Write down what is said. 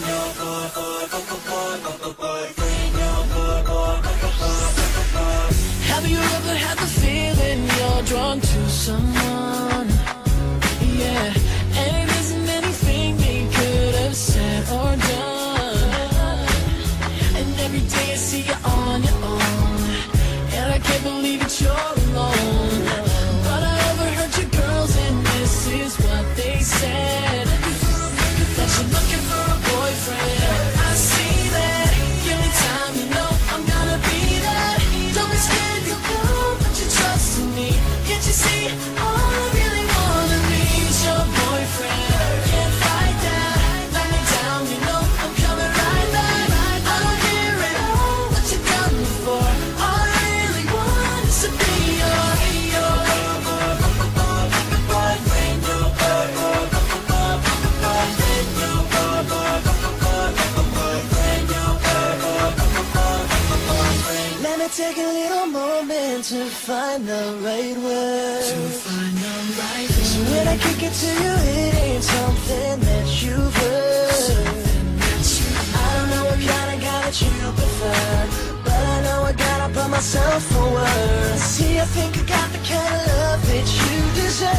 nhau tôi tôi tôi tôi tôi tôi tôi tôi see. Take a little moment to find the right word. To find the right So when I kick it to you, it ain't something that you've heard. I don't know what kind of guy that you prefer, but I know I gotta put myself forward. See, I think I got the kind of love that you deserve.